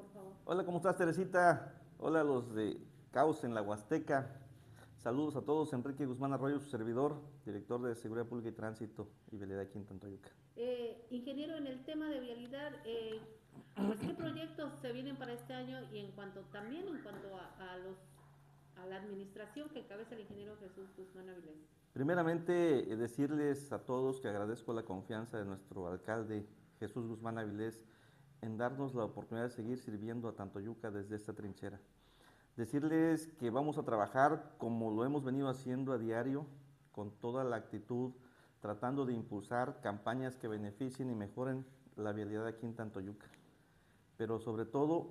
por favor. Hola, ¿cómo estás, Teresita? Hola, los de Caos en la Huasteca. Saludos a todos. Enrique Guzmán Arroyo, su servidor, director de Seguridad Pública y Tránsito y Vialidad aquí en Tantoyuca. Eh, ingeniero, en el tema de vialidad, eh, pues, ¿qué proyectos se vienen para este año y en cuanto también en cuanto a, a los a la administración que encabeza el ingeniero Jesús Guzmán Avilés? Primeramente, eh, decirles a todos que agradezco la confianza de nuestro alcalde Jesús Guzmán Avilés en darnos la oportunidad de seguir sirviendo a Tantoyuca desde esta trinchera. Decirles que vamos a trabajar como lo hemos venido haciendo a diario, con toda la actitud, tratando de impulsar campañas que beneficien y mejoren la vialidad aquí en Tantoyuca. Pero sobre todo,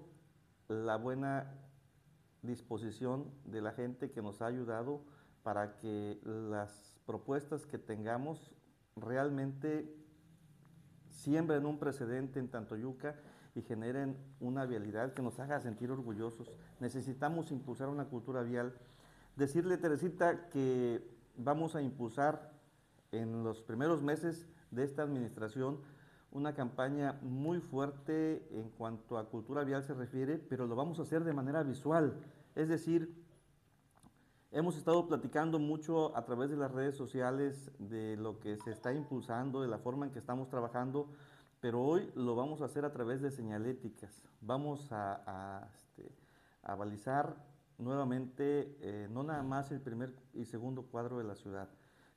la buena disposición de la gente que nos ha ayudado para que las propuestas que tengamos realmente siembren un precedente en Tantoyuca y generen una vialidad que nos haga sentir orgullosos. Necesitamos impulsar una cultura vial. Decirle, Teresita, que vamos a impulsar en los primeros meses de esta administración una campaña muy fuerte en cuanto a cultura vial se refiere, pero lo vamos a hacer de manera visual. Es decir, hemos estado platicando mucho a través de las redes sociales de lo que se está impulsando, de la forma en que estamos trabajando, pero hoy lo vamos a hacer a través de señaléticas. Vamos a, a, este, a balizar nuevamente eh, no nada más el primer y segundo cuadro de la ciudad,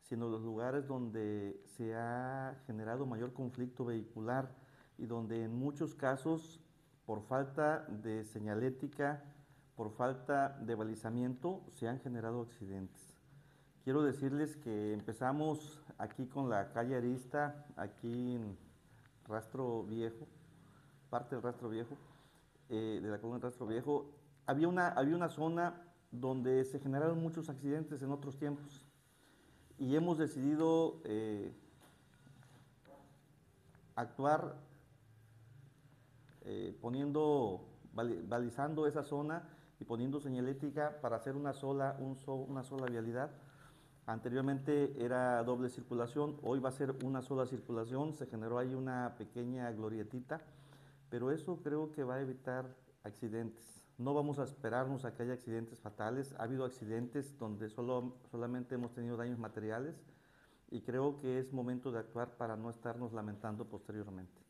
sino los lugares donde se ha generado mayor conflicto vehicular y donde en muchos casos, por falta de señalética, por falta de balizamiento, se han generado accidentes. Quiero decirles que empezamos aquí con la calle Arista, aquí en Rastro Viejo, parte del Rastro Viejo, eh, de la colonia Rastro Viejo, había una, había una zona donde se generaron muchos accidentes en otros tiempos y hemos decidido eh, actuar eh, poniendo, balizando esa zona y poniendo señalética para hacer una sola, un so, una sola vialidad. Anteriormente era doble circulación, hoy va a ser una sola circulación, se generó ahí una pequeña glorietita, pero eso creo que va a evitar accidentes. No vamos a esperarnos a que haya accidentes fatales, ha habido accidentes donde solo, solamente hemos tenido daños materiales y creo que es momento de actuar para no estarnos lamentando posteriormente.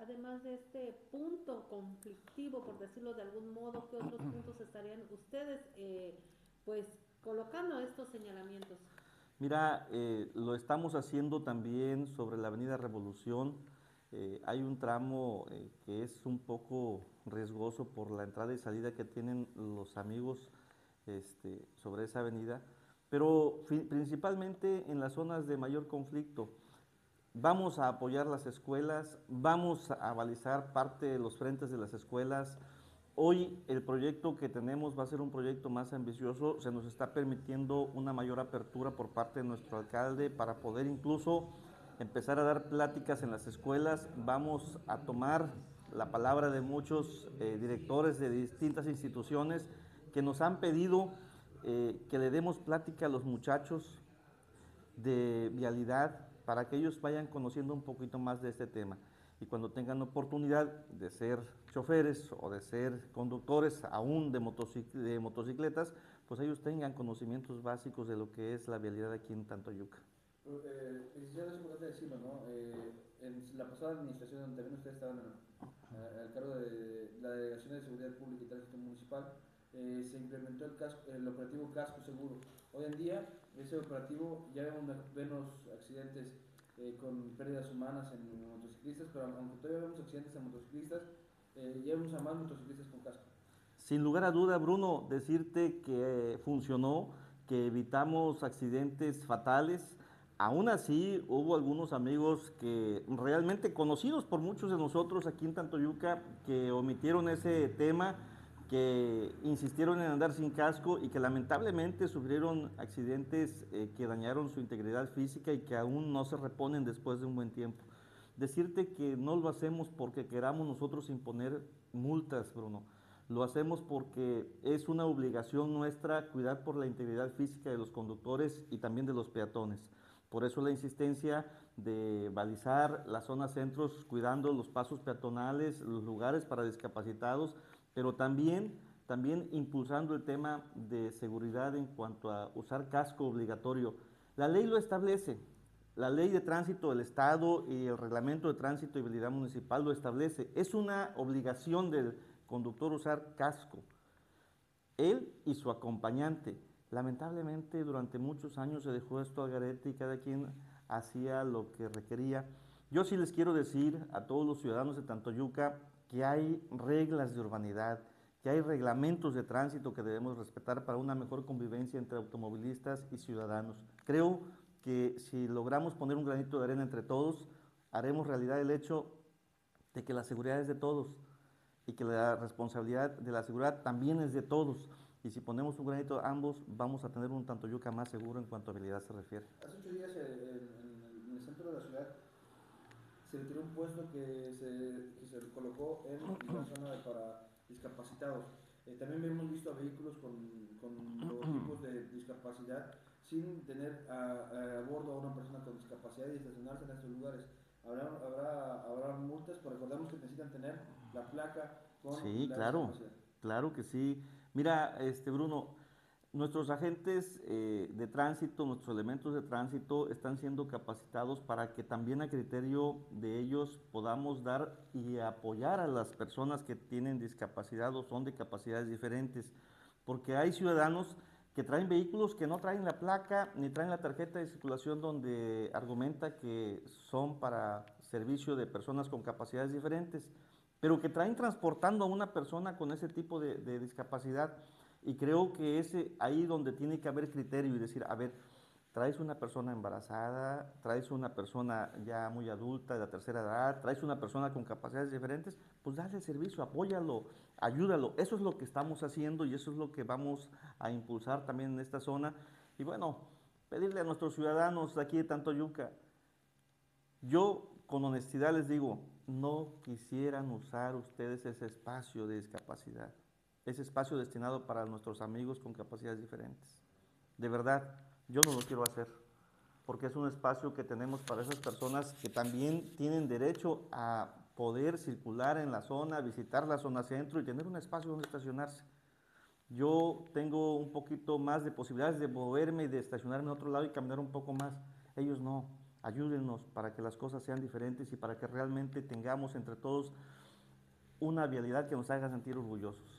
Además de este punto conflictivo, por decirlo de algún modo, ¿qué otros puntos estarían ustedes eh, pues colocando estos señalamientos? Mira, eh, lo estamos haciendo también sobre la Avenida Revolución. Eh, hay un tramo que es un poco riesgoso por la entrada y salida que tienen los amigos este, sobre esa avenida, pero principalmente en las zonas de mayor conflicto. Vamos a apoyar las escuelas, vamos a balizar parte de los frentes de las escuelas, Hoy el proyecto que tenemos va a ser un proyecto más ambicioso, se nos está permitiendo una mayor apertura por parte de nuestro alcalde para poder incluso empezar a dar pláticas en las escuelas. Vamos a tomar la palabra de muchos eh, directores de distintas instituciones que nos han pedido eh, que le demos plática a los muchachos de vialidad para que ellos vayan conociendo un poquito más de este tema y cuando tengan oportunidad de ser choferes o de ser conductores aún de, de motocicletas, pues ellos tengan conocimientos básicos de lo que es la vialidad aquí en Tantoyuca. Eh, es importante decirlo, ¿no? Eh, en la pasada administración, donde también ustedes estaban eh, al cargo de la Delegación de Seguridad Pública y Tránsito Municipal, eh, se implementó el, casco, el operativo Casco Seguro. Hoy en día, ese operativo ya vemos menos accidentes eh, con pérdidas humanas en motociclistas, pero aunque todavía vemos accidentes en motociclistas, eh, ya vemos a más motociclistas con casco. Sin lugar a duda, Bruno, decirte que funcionó, que evitamos accidentes fatales. Aún así, hubo algunos amigos que realmente conocidos por muchos de nosotros aquí en Tantoyuca que omitieron ese tema que insistieron en andar sin casco y que lamentablemente sufrieron accidentes eh, que dañaron su integridad física y que aún no se reponen después de un buen tiempo. Decirte que no lo hacemos porque queramos nosotros imponer multas, Bruno. Lo hacemos porque es una obligación nuestra cuidar por la integridad física de los conductores y también de los peatones. Por eso la insistencia de balizar las zonas centros, cuidando los pasos peatonales, los lugares para discapacitados, pero también, también impulsando el tema de seguridad en cuanto a usar casco obligatorio. La ley lo establece, la ley de tránsito del Estado y el reglamento de tránsito y habilidad municipal lo establece. Es una obligación del conductor usar casco. Él y su acompañante. Lamentablemente durante muchos años se dejó esto a garete y cada quien hacía lo que requería. Yo sí les quiero decir a todos los ciudadanos de Tantoyuca que hay reglas de urbanidad, que hay reglamentos de tránsito que debemos respetar para una mejor convivencia entre automovilistas y ciudadanos. Creo que si logramos poner un granito de arena entre todos, haremos realidad el hecho de que la seguridad es de todos y que la responsabilidad de la seguridad también es de todos. Y si ponemos un granito ambos, vamos a tener un Tantoyuca más seguro en cuanto a habilidad se refiere. Hace ocho días eh, el centro de la ciudad se retiró un puesto que se, que se colocó en la zona para discapacitados. Eh, también hemos visto a vehículos con, con los tipos de discapacidad sin tener a, a, bordo a una persona con discapacidad y estacionarse en estos lugares. Habrá, habrá, habrá multas, pero recordemos que necesitan tener la placa con Sí, la claro, discapacidad. claro que sí. Mira, este Bruno, nuestros agentes eh, de tránsito, nuestros elementos de tránsito están siendo capacitados para que también a criterio de ellos podamos dar y apoyar a las personas que tienen discapacidad o son de capacidades diferentes, porque hay ciudadanos que traen vehículos que no traen la placa ni traen la tarjeta de circulación donde argumenta que son para servicio de personas con capacidades diferentes, pero que traen transportando a una persona con ese tipo de, de discapacidad. Y creo que es ahí donde tiene que haber criterio y decir, a ver, traes una persona embarazada, traes una persona ya muy adulta, de la tercera edad, traes una persona con capacidades diferentes, pues dale servicio, apóyalo, ayúdalo. Eso es lo que estamos haciendo y eso es lo que vamos a impulsar también en esta zona. Y bueno, pedirle a nuestros ciudadanos aquí de Tantoyuca, yo con honestidad les digo, no quisieran usar ustedes ese espacio de discapacidad, ese espacio destinado para nuestros amigos con capacidades diferentes. De verdad, yo no lo quiero hacer, porque es un espacio que tenemos para esas personas que también tienen derecho a poder circular en la zona, visitar la zona centro y tener un espacio donde estacionarse. Yo tengo un poquito más de posibilidades de moverme de estacionarme en otro lado y caminar un poco más. Ellos no. Ayúdenos para que las cosas sean diferentes y para que realmente tengamos entre todos una vialidad que nos haga sentir orgullosos.